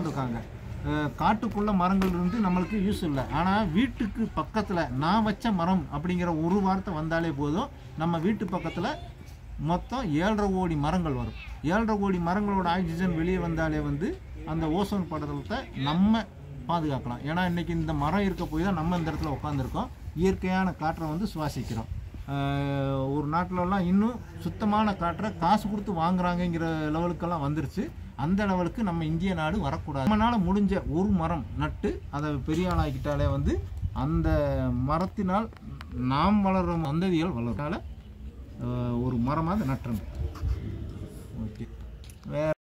இருக்காங்க. காட்டுக்குள்ள மரங்கள் இருந்து நம்மளுக்கு யூஸ் இல்லை. ஆனால் வீட்டுக்கு பக்கத்தில் நான் வச்ச மரம் அப்படிங்கிற ஒரு வார்த்தை வந்தாலே போதும். நம்ம வீட்டு பக்கத்தில் மொத்தம் ஏழரை கோடி மரங்கள் வரும். ஏழரை கோடி மரங்களோட ஆக்சிஜன் வெளியே வந்தாலே வந்து அந்த ஓசோன் படலத்தை நம்ம பாதுகாக்கலாம். ஏன்னா இன்னைக்கு இந்த மரம் இருக்க போய் தான் நம்ம இந்த இடத்துல உட்காந்துருக்கோம் இயற்கையான காற்றை வந்து சுவாசிக்கிறோம். நாட்டிலலாம் இன்னும் சுத்தமான காற்றை காசு கொடுத்து வாங்குறாங்கங்கிற லெவலுக்கெல்லாம் வந்துருச்சு. அந்த லெவலுக்கு நம்ம இந்திய நாடு வரக்கூடாது. நம்மளால் முடிஞ்ச ஒரு மரம் நட்டு அதை பெரிய ஆளாக்கிட்டாலே வந்து அந்த மரத்தினால் நாம் வளர்கிற மந்ததிகள் வளர்றதுனால ஒரு மரமாக நட்டுருங்க ஓகே. வேறு